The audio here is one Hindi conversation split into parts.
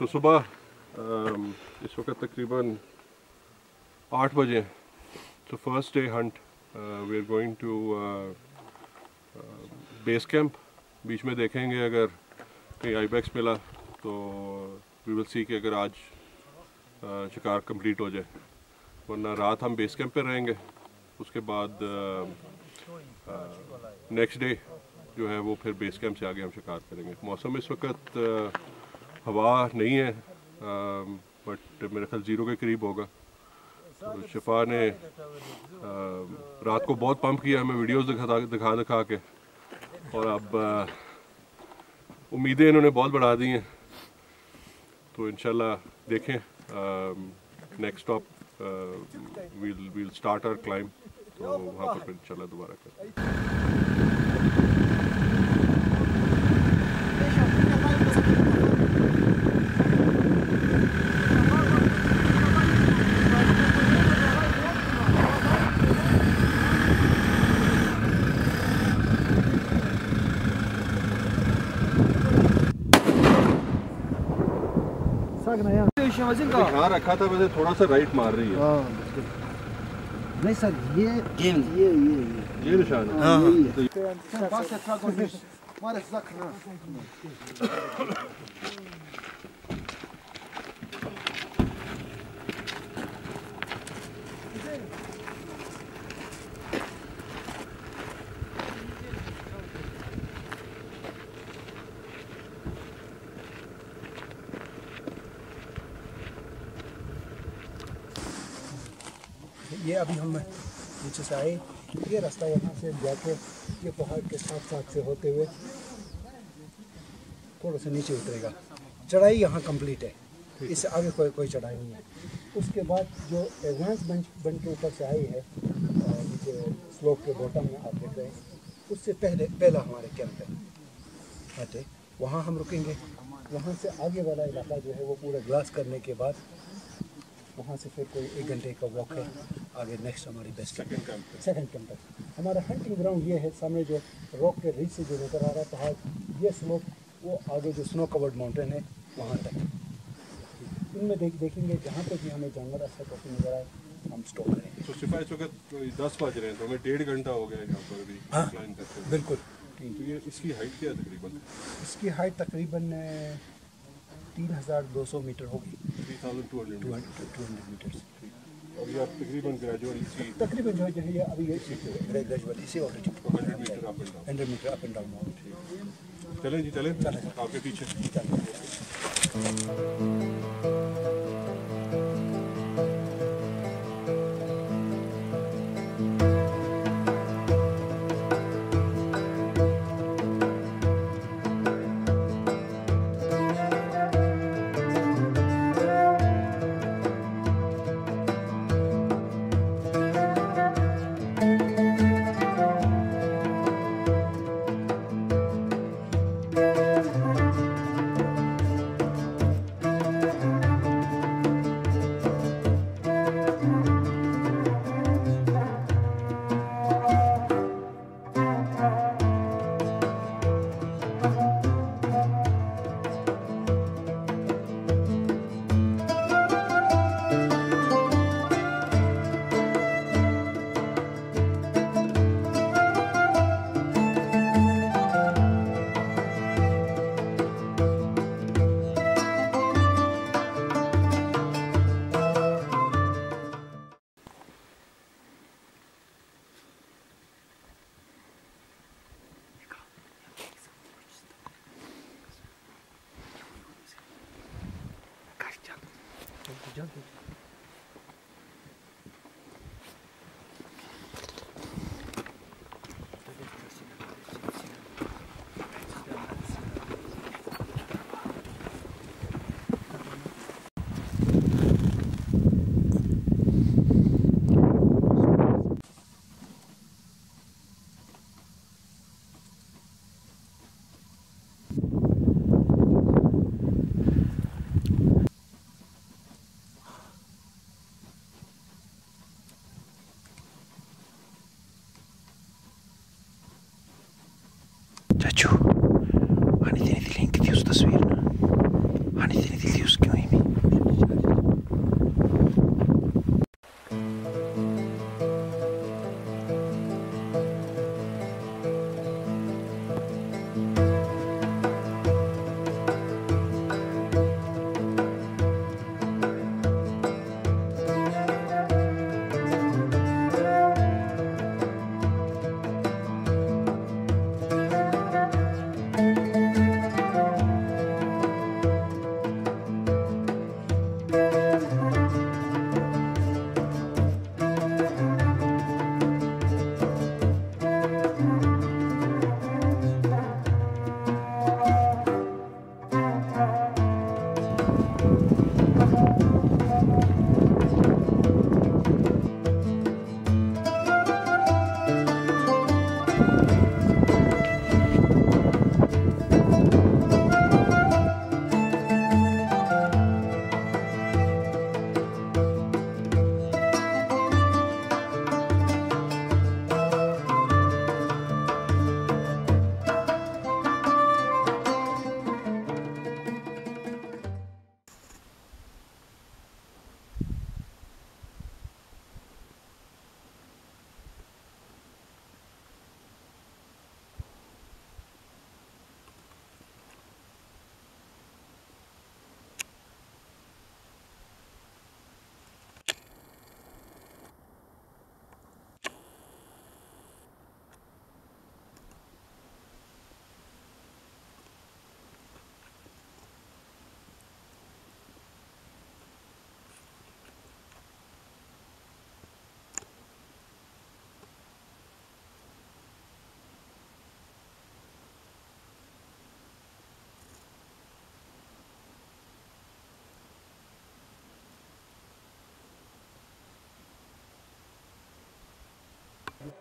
तो सुबह इस वक्त तकरीबन आठ बजे तो first day hunt we are going to base camp बीच में देखेंगे अगर कहीं आई आईबैक्स मिला तो वी विल सी कि अगर आज शिकार कंप्लीट हो जाए। वरना रात हम बेस कैंप पे रहेंगे। उसके बाद नेक्स्ट डे जो है वो फिर बेस कैंप से आगे हम शिकार करेंगे। मौसम इस वक्त हवा नहीं है बट मेरे ख्याल ज़ीरो के करीब होगा। तो शिफा ने अ, रात को बहुत पंप किया हमें वीडियोस दिखा दिखा दिखा के। और अब उम्मीदें इन्होंने बहुत बढ़ा दी हैं। तो इंशाल्लाह देखें next stop will will start our climb तो वहाँ पर फिर इंशाल्लाह दोबारा करें। रखा था? वैसे थोड़ा सा राइट मार रही है। हाँ, नहीं सर ये ये ये ये। ये निशान है। है। ये अभी हम नीचे से आए। ये रास्ता यहाँ से जाके ये पहाड़ के साथ साथ से होते हुए थोड़ा सा नीचे उतरेगा। चढ़ाई यहाँ कंप्लीट है। इससे आगे कोई कोई चढ़ाई नहीं है। उसके बाद जो एडवांस बन बन के ऊपर से आई है नीचे स्लोप के बॉटम में आप देख रहे हैं उससे पहले पहला हमारे कैंप है। आते वहाँ हम रुकेंगे। वहाँ से आगे वाला इलाका जो है वो पूरा ग्लास करने के बाद वहाँ से फिर कोई एक घंटे का वॉक है। आगे नेक्स्ट हमारी best second camp second camp तक। हमारा हंटिंग ग्राउंड ये है सामने जो रॉक के रिज से जो नज़र आ रहा है पहाड़ ये स्लोप वो आगे जो स्नो कवर्ड माउंटेन है वहाँ तक। इनमें देख देखेंगे जहाँ पे भी हमें जानवर अच्छा करके नज़र आए हम स्टॉप करेंगे तो सिपा इस वक्त कोई दस बज रहे हैं तो हमें डेढ़ घंटा हो गया यहाँ पर अभी हाँ। बिल्कुल। तो ये इसकी हाइट क्या है तकरीबन? इसकी हाइट तकरीबन तीन हज़ार दो सौ मीटर होगी। मीटर्स और ये आप तकरीबन ग्रेजुअल इसी तकरीबन जो है ये अभी ये ग्रेजुअल इसी order hundred meter up and down hundred meter up and down चलें जी चलें आपके पीछे चाचू हानि देने दिली इनकी थी उस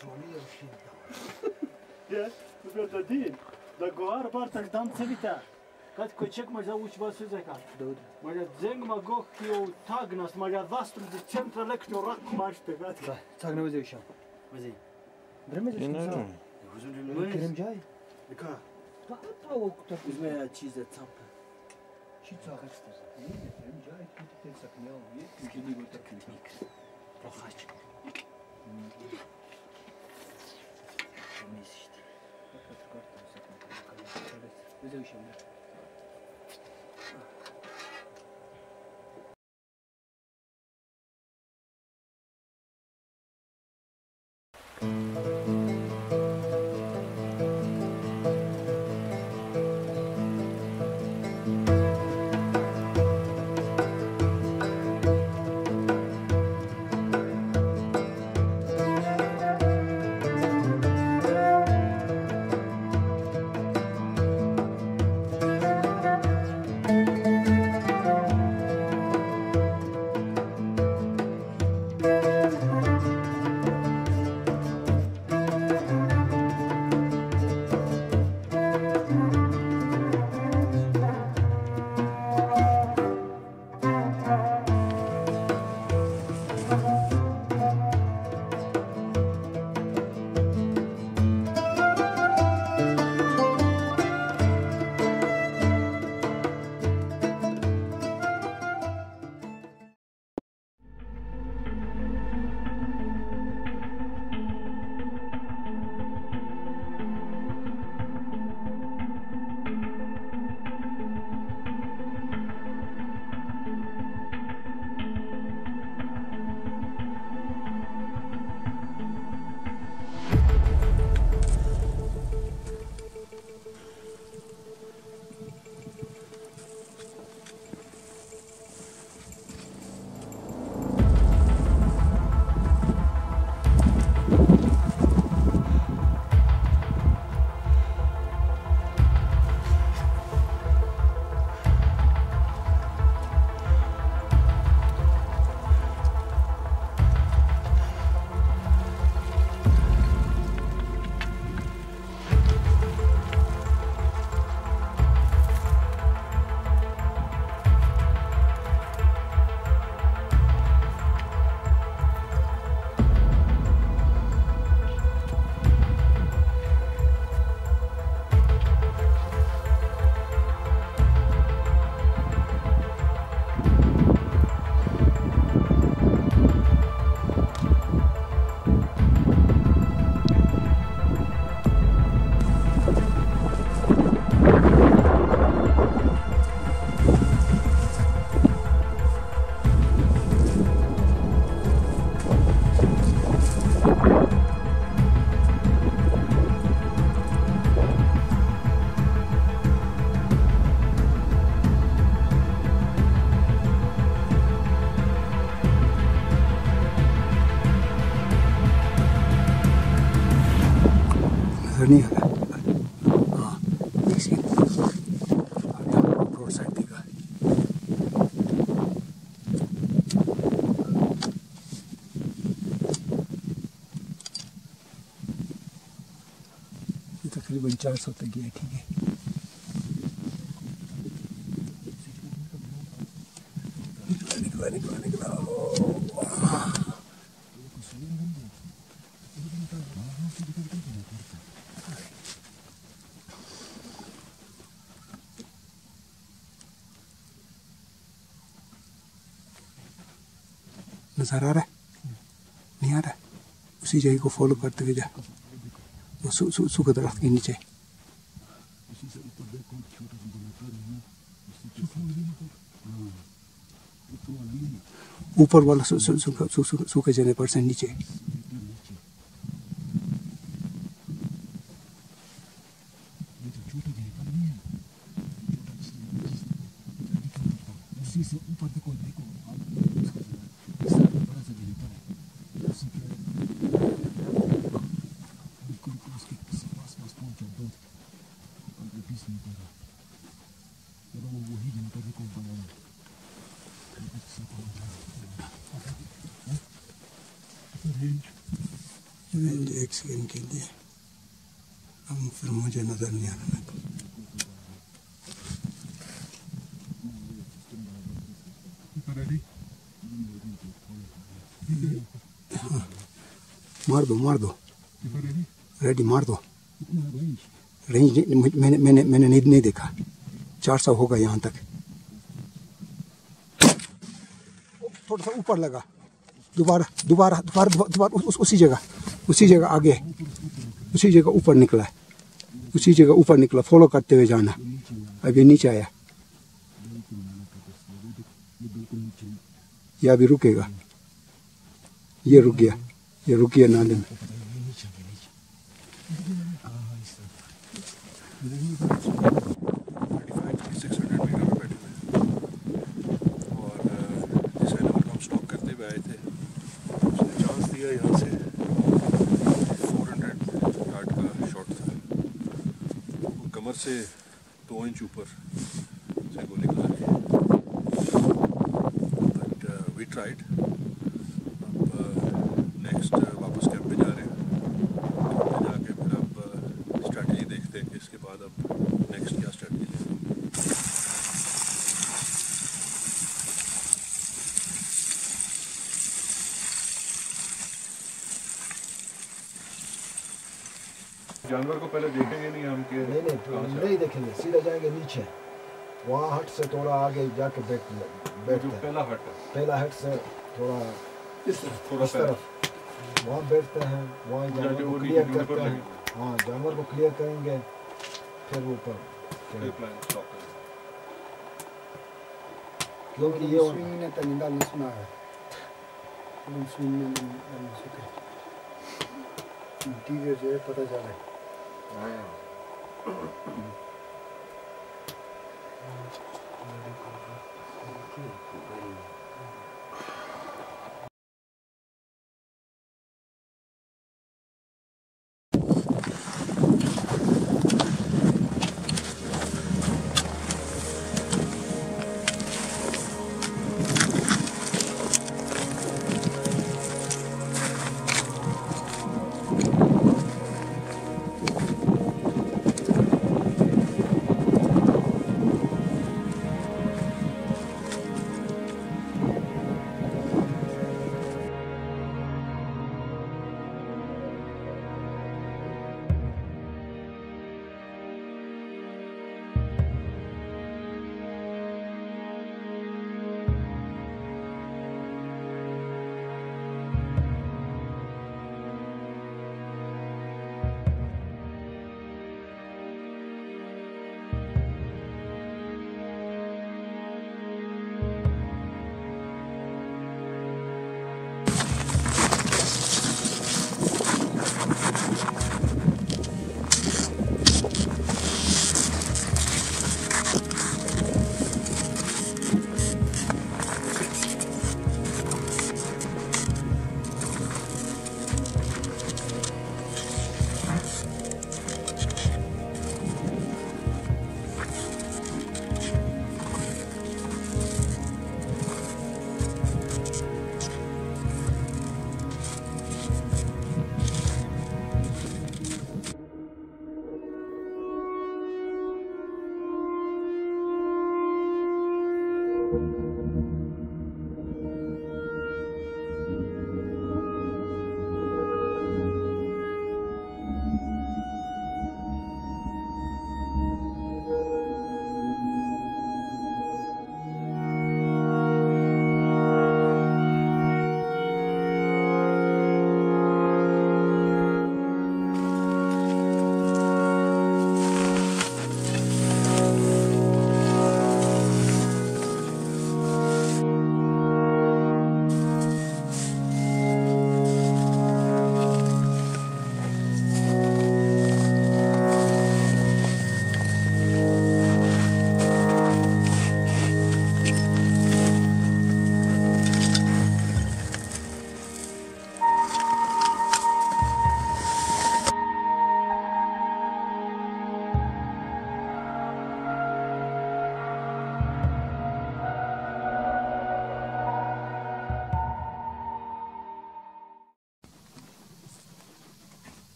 ძოლიერში და ეს უბრალოდ დი და გოარ ბარტაკ დამცევიტა კაც კოჩეკ მაჟა უჩბასი ზეკა მაჟა ძენგმა გოქიო თაგნას მაჟა ვასტრუდი ცენტრალ ელექტორა მაშტე კაც ცაგნავზეიშა მაზი ბრემეზე შინსა გრემჯაი ეკა გატაო კუთა იზმე ჩიზე ცამპა ჩიცა ხაცტეს გრემჯაი თვითონ საკნეო ვიე გინიგო და კინიკ ოხაჩ Biz işte. Bak bak bak. Özel bir şey mi? चार सौ तक गया, ठीक है। नज़र आ रहा है? नहीं आ रहा है? उसी जगह को फॉलो करते हुए जा। सूखे दरख्त के नीचे। ऊपर वाला सूखा- जाने पर से नीचे मार दो मार दो। रेडी मार दो। रेंज मैंने मैंने मैंने नहीं, नहीं देखा। चार सौ होगा यहाँ तक। थोड़ा सा ऊपर लगा। दोबारा दोबारा दोबारा दोबारा उस, उस, जगह उसी जगह आगे। उसी जगह ऊपर निकला। उसी जगह ऊपर निकला। फॉलो करते हुए जाना। अभी नीचे आया। ये अभी रुकेगा। ये रुक गया। ये रुक गया नाले में और जिस इंच को हम स्टॉक करते हुए आए थे उसने चांस दिया यहाँ से 400 यार्ड का शॉट था वो कमर से दो इंच ऊपर से गोली गुजर गई बट वी ट्राइड। अब नेक्स्ट वापस कैंप पे जा रहे हैं। कैंप पे जाके फिर अब स्ट्रैटेजी देखते हैं कि इसके बाद अब नेक्स्ट क्या स्ट्रैटेजी जानवर को पहले देखेंगे नहीं हम कि नहीं नहीं नहीं देखेंगे सीधा जाएँगे नीचे। वहाँ हट से थोड़ा आगे जाके बैठ जो बैठते हैं पहला हट है। पहला हट से थोड़ा इस तरफ़ थोड़ा इस तरफ़। वहाँ बैठते हैं वहाँ जानवर को क्लियर करते हैं। हाँ जानवर को क्लियर करेंगे फिर ऊपर क्योंकि ये ने तनिंदा नहीं सुना है। नहीं सुना। इंटीरियर जो पता चला। है। もういいかな。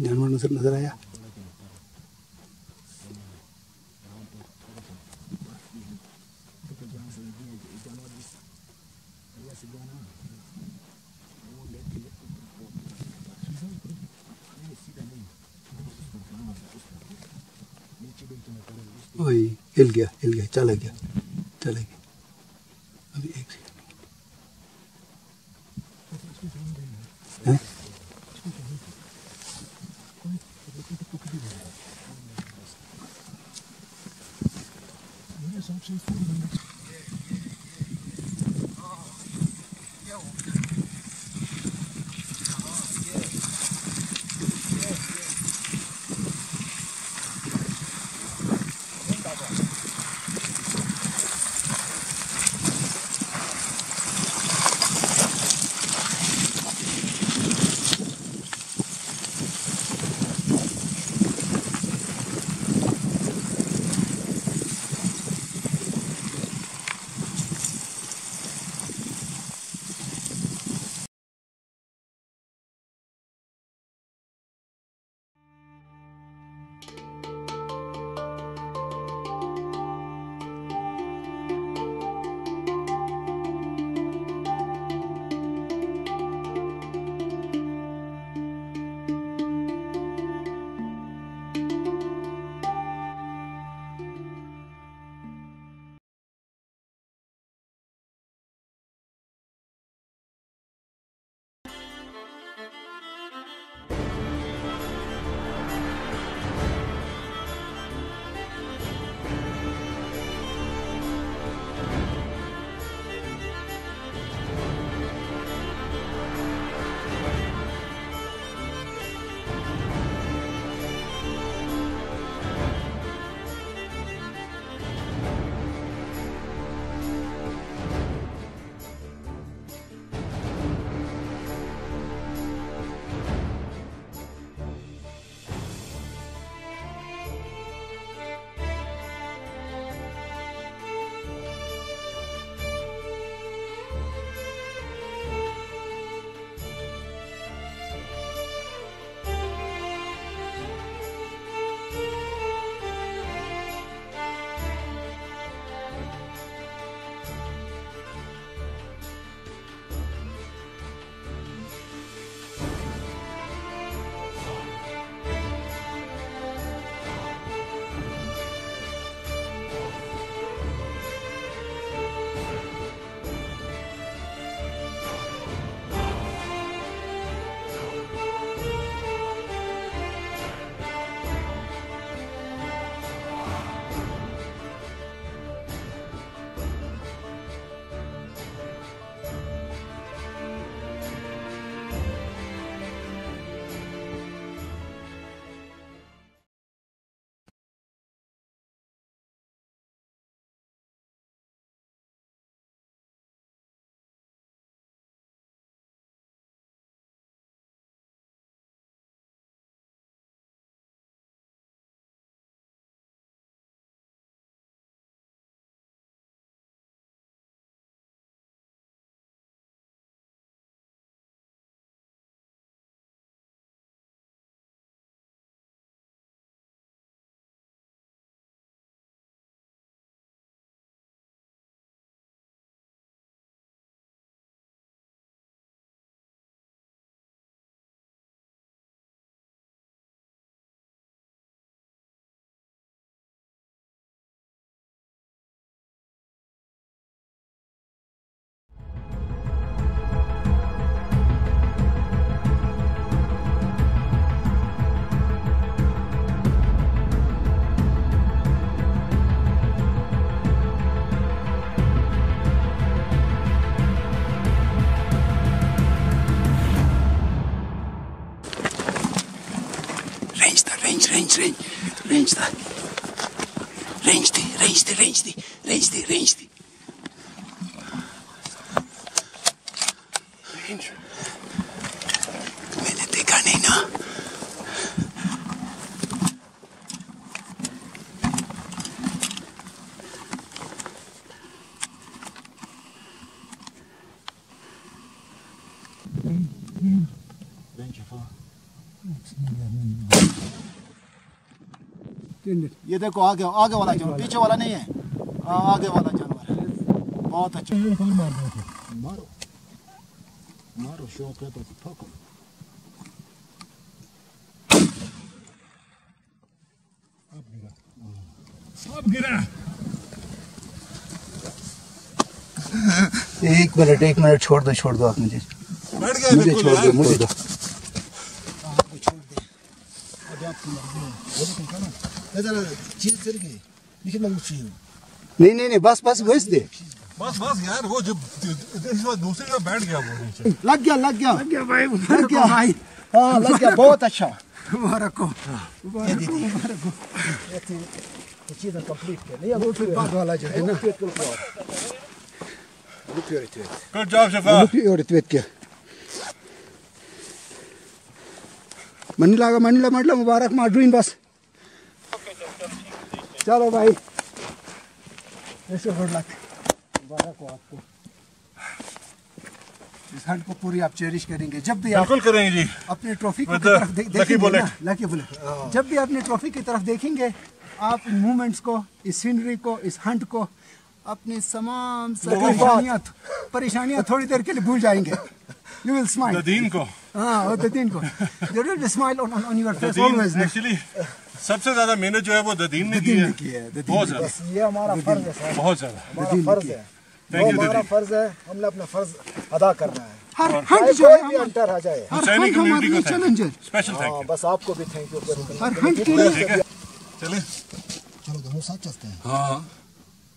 जानवर नज़र नज़र आया। हिल गया हिल गया चला गया चला गया। range, range daar. Range die, range die, range die, range die, range die. Range. ये देखो आगे आगे वाला जानवर पीछे वाला नहीं है। आगे वाला जानवर है। बहुत अच्छा। मारो। मारो शौक है तो ठोको। एक मिनट एक मिनट छोड़ दो छोड़ दो आप मुझे। मुझे छोड़ दो मुझे नहीं नहीं नहीं बस बस घुस दे बस बस यार वो जब दूसरी जगह बैठ गया वो नीचे। लग गया लग गया। लग गया भाई लग गया। भाई। हाँ लग गया बहुत अच्छा। मुबारक को ये दीदी। ये थी ये चीज़ें कंप्लीट कर लिया वो फिर। बाद वाला जो है ना। गुड जॉब शफा और इतवेत क्या? मनीलागा मनीला मटला मुबारक माडूइन बस। चलो भाई। ऐसे गुड लक मुबारक हो आपको। इस हंट को पूरी आप चेरिश करेंगे। जब भी आप बिल्कुल करेंगे जी। अपनी ट्रॉफी की तरफ़ दे, देखेंगे bullet. ना लकी बुलेट जब भी अपनी ट्रॉफी की तरफ़ देखेंगे आप इन मूवमेंट्स को इस सीनरी को इस हंट को अपनी तमाम परेशानियाँ परेशानियाँ थोड़ी देर के लिए भूल जाएँगे। यू विल स्माइल नदीन को। हाँ और ददीन को। There will be smile on on your face always actually सबसे ज़्यादा मेहनत जो है वो ददीन ने की है। बहुत ज़्यादा। ये हमारा फ़र्ज़ है बहुत ज़्यादा। हमारा फ़र्ज़ है। हमारा। फ़र्ज़ है हमने अपना फ़र्ज़ अदा करना है। हर हंट जो है अंटर आ जाए। हर हुसैनी कम्युनिटी को है। स्पेशल थैंक बस आपको भी थैंक यू हर हंट के लिए चलिए। चलो दोनों साथ चलते हैं। हाँ।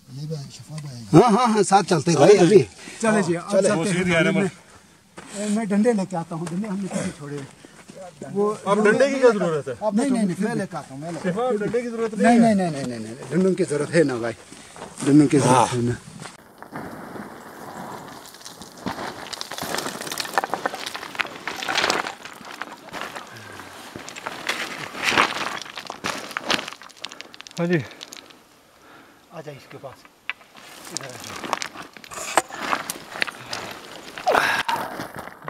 ये भी शफा भी हाँ हाँ हाँ साथ चलते भाई अभी। चले जी हैं मैं मैं डंडे लेके आता हूँ डंडे हमने कभी छोड़े। वो अब डंडे की क्या ज़रूरत है? नहीं नहीं नहीं मैं लेके आता हूँ मैं लेके शफा डंडे की ज़रूरत नहीं नहीं नहीं नहीं नहीं नहीं डंडों की ज़रूरत है ना भाई। डंडों की ज़रूरत है ना। हाँ जी। आ जाए इसके पास। इधर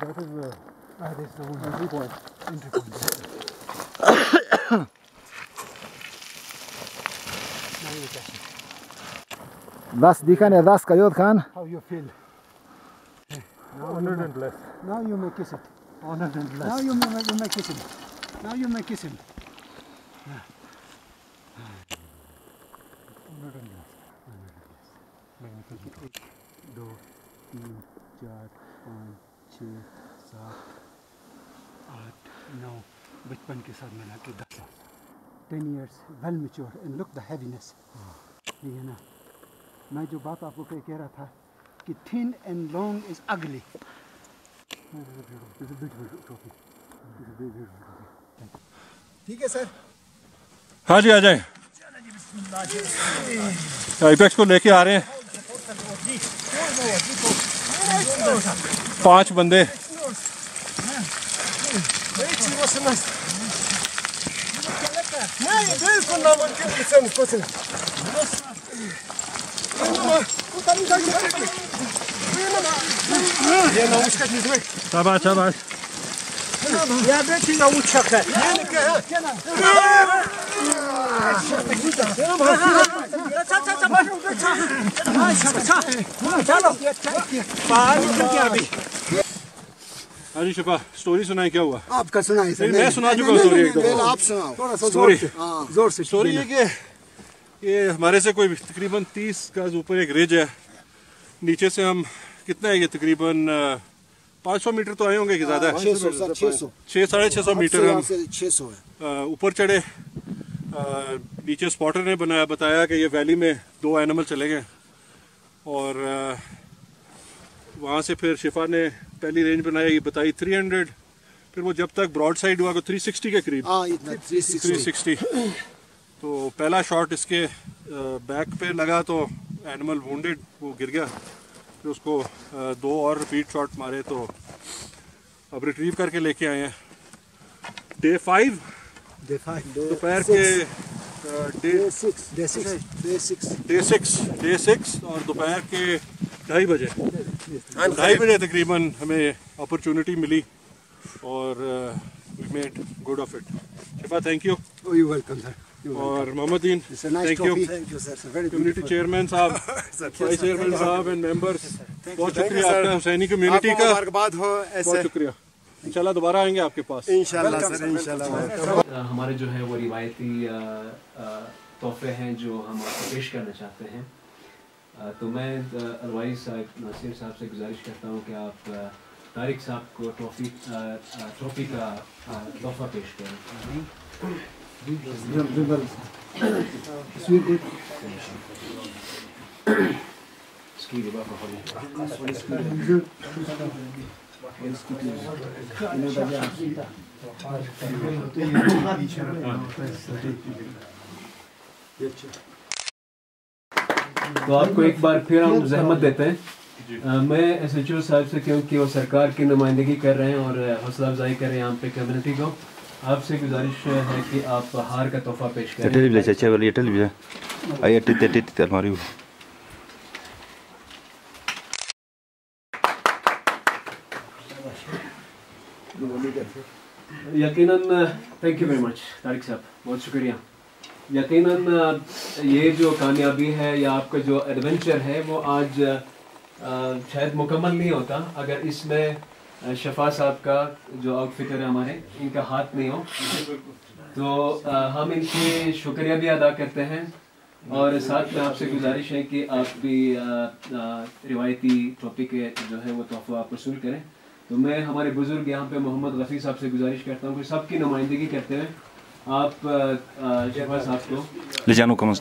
That is the, that is the one Now नहीं दस का योद खान How you feel? Hundred and plus Now you may kiss it. Hundred and Now you may, you may kiss him. Now you may kiss him. Honored and blessed. Honored and दो तीन चार पाँच छः सात बचपन के साथ मिला के दस ten years well mature and look the heaviness ठीक है ना मैं जो बात आपको कह कह रहा था कि थिन एंड लॉन्ग इज़ अगली ठीक है सर। हाँ जी आ जाए। आईपेक्स को लेके आ रहे हैं। पाँच बंदे। 나무 끼고 있어 꽃을 Я научка не знаю. Давай, давай. Я дать и научка. Я не каю. Я не каю. जी शिफा स्टोरी सुनाए क्या हुआ? आपका सुनाई सर मैं सुना चुका हूँ story एक दफ़ा। आप सुनाओ। थोड़ा सा ज़ोर से हाँ ज़ोर से स्टोरी ये कि ये हमारे से कोई तकरीबन तीस गज ऊपर एक रिज है। नीचे से हम कितना है ये तकरीबन पाँच सौ मीटर तो आए होंगे कि ज़्यादा? है छः सर छः साढ़े छः सौ मीटर हम छः सौ है। ऊपर चढ़े। नीचे स्पॉटर ने बनाया बताया कि ये वैली में दो एनिमल चले गए। और वहाँ से फिर शिफा ने पहली रेंज बनाई बताई 300 फिर वो जब तक ब्रॉड साइड हुआ तो 360 के करीब। हाँ इतना थ्री सिक्सटी 360 तो पहला शॉट इसके बैक पे लगा तो एनिमल वेड वो गिर गया। फिर उसको दो और रिपीट शॉट मारे तो अब रिट्रीव करके लेके आए हैं। डे फाइव दोपहर के day six day six day six day six day six और दोपहर के ढाई बजे। ढाई बजे तकरीबन हमें अपॉर्चुनिटी मिली और we made good of it Shifa thank you you welcome sir और Mohammadin thank. You community chairman साहब वाइस चेयरमैन साहब एंड मेंबर्स बहुत शुक्रिया आपका हुसैनी कम्युनिटी का। मुबारकबाद हो बहुत शुक्रिया। इंशाल्लाह दोबारा आएँगे आपके पास। इंशाल्लाह सर इंशाल्लाह। हमारे जो है वो रिवायती तोहफे हैं जो हम आपको पेश करना चाहते हैं। तो मैं अलवाई साहब नासिर साहब से गुजारिश करता हूँ कि आप तारिक साहब को ट्रॉफी ट्रॉफी का तोहफा पेश करें। इसकी। तो आपको एक बार फिर हम जहमत देते हैं। मैं एस एच ओ साहब से क्योंकि वो सरकार की नुमाइंदगी कर रहे हैं और हौसला अफजाई कर रहे हैं यहाँ पे कम्युनिटी को। आपसे गुजारिश है कि आप हार का तोहफा पेश करें। यकीनन thank you very much Tariq साहब बहुत शुक्रिया। यकीनन ये जो कामयाबी है या आपका जो एडवेंचर है, वो आज शायद मुकम्मल नहीं होता। अगर इसमें शफा साहब का जो आउटफिटर है हमारे, इनका हाथ नहीं हो। तो हम इनकी शुक्रिया भी अदा करते हैं। और साथ में आपसे गुजारिश है कि आप भी रिवायती टॉपिक जो है, वो तोहफा आप वसूल करें। तो मैं हमारे बुज़ुर्ग यहाँ पे मोहम्मद रफ़ी साहब से गुजारिश करता हूँ कि सबकी नुमाइंदगी करते हैं। आप साहब को। ले जानो कम